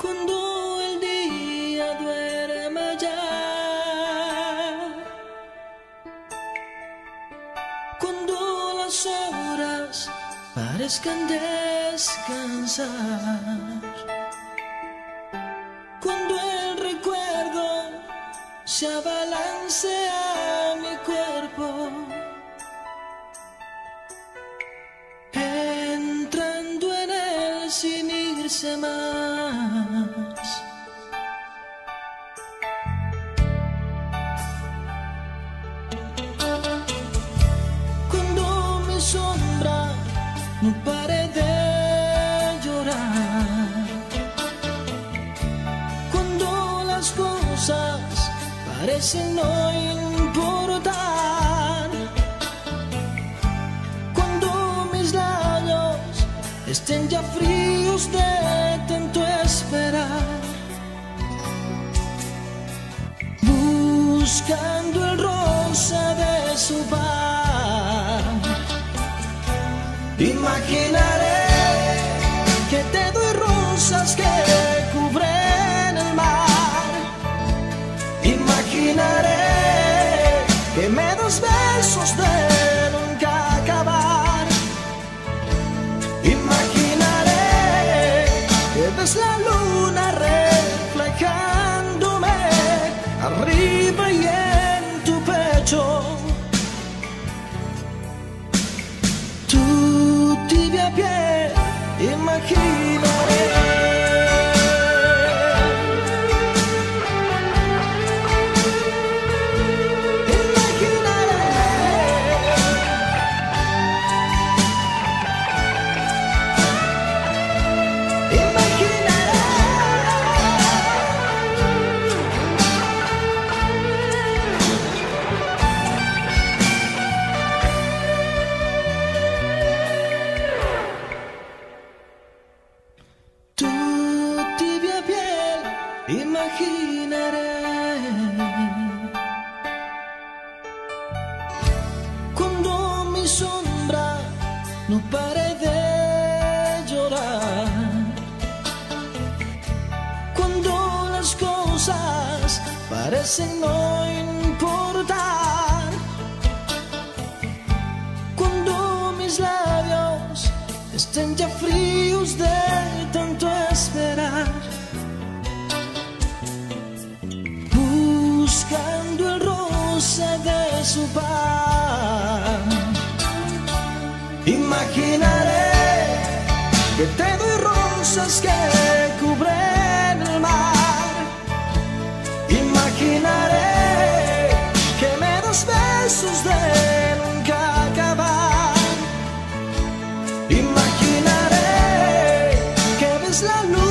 Cuando el día duerma ya, cuando las horas parezcan descansar, cuando el recuerdo se abalance a mi cuerpo. Entrando en él sin irse más. Parecen no importar. Cuando mis labios estén ya fríos de tanto esperar. Buscando el rosa de su paz. Imaginaré Imaginaré que ves la luna reflejándome arriba en tu pecho. Tu tibia piel imaginaré. Cuando mi sombra no pare de llorar. Cuando las cosas parecen no te doy rosas que cubren el mar. Imaginaré que me das besos de nunca acabar. Imaginaré que ves la luna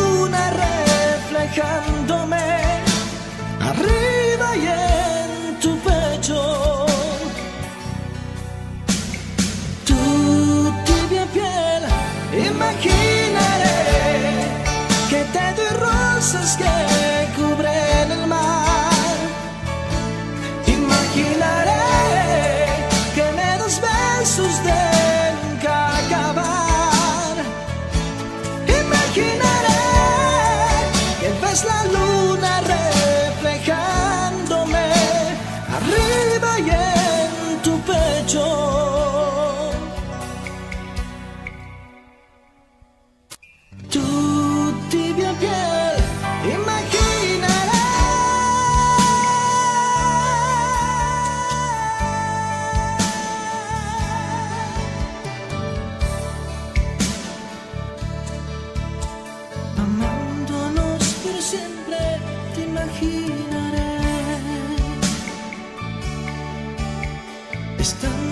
imaginaré. Estando